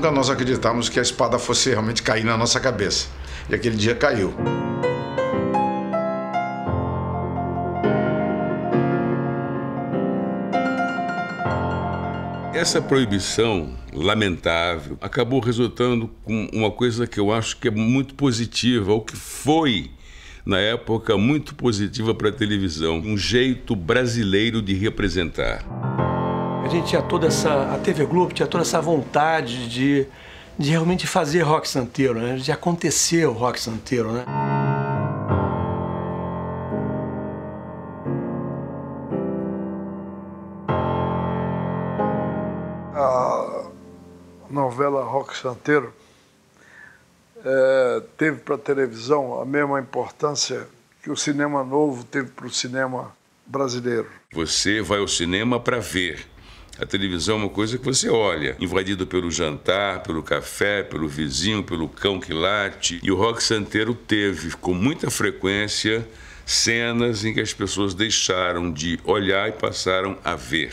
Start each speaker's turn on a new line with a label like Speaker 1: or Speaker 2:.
Speaker 1: nunca nós acreditamos que a espada fosse realmente cair na nossa cabeça. E aquele dia caiu.
Speaker 2: Essa proibição lamentável acabou resultando com uma coisa que eu acho que é muito positiva, ou que foi na época muito positiva para a televisão, um jeito brasileiro de representar.
Speaker 3: A gente tinha toda essa, a TV Globo tinha toda essa vontade de, de realmente fazer rock santeiro, né? de acontecer o rock santeiro, né?
Speaker 4: A novela Rock Santeiro é, teve para a televisão a mesma importância que o cinema novo teve para o cinema brasileiro.
Speaker 2: Você vai ao cinema para ver. A televisão é uma coisa que você olha, invadido pelo jantar, pelo café, pelo vizinho, pelo cão que late. E o rock santeiro teve, com muita frequência, cenas em que as pessoas deixaram de olhar e passaram a ver.